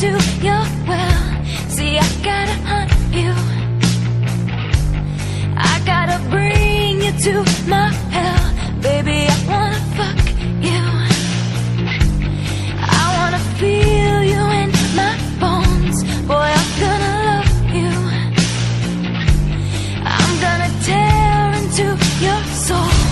to your well. See, I gotta hunt you. I gotta bring you to my hell. Baby, I wanna fuck you. I wanna feel you in my bones. Boy, I'm gonna love you. I'm gonna tear into your soul.